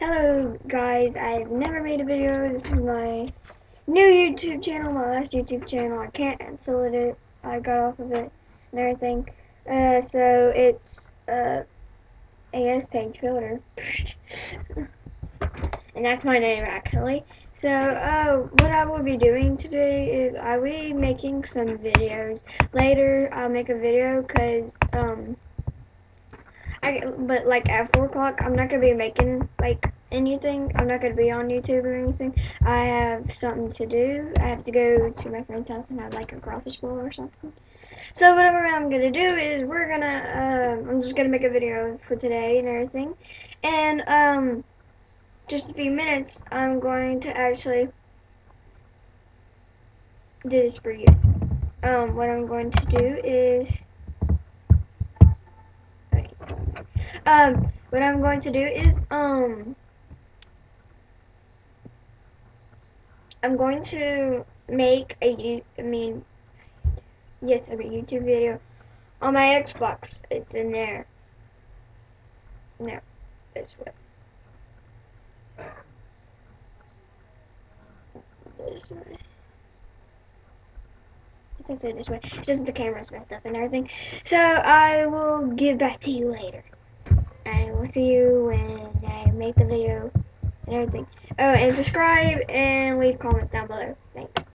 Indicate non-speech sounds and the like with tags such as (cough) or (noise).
Hello guys, I've never made a video. This is my new YouTube channel, my last YouTube channel. I can't cancel it. I got off of it and everything. Uh, so it's uh, AS Paige Fielder. (laughs) and that's my name actually. So uh, what I will be doing today is I will be making some videos. Later I'll make a video because um, I, but like at four o'clock, I'm not gonna be making like anything. I'm not gonna be on YouTube or anything. I have something to do. I have to go to my friend's house and have like a crawfish bowl or something. So whatever I'm gonna do is we're gonna. Uh, I'm just gonna make a video for today and everything, and um, just a few minutes. I'm going to actually do this for you. Um, what I'm going to do is. Um, what I'm going to do is, um, I'm going to make a, I mean, yes, a YouTube video on my Xbox. It's in there. No, this way. This way. This way. It's just the camera's messed up and everything. So I will give back to you later. I will see you when I make the video and everything. Oh, and subscribe and leave comments down below. Thanks.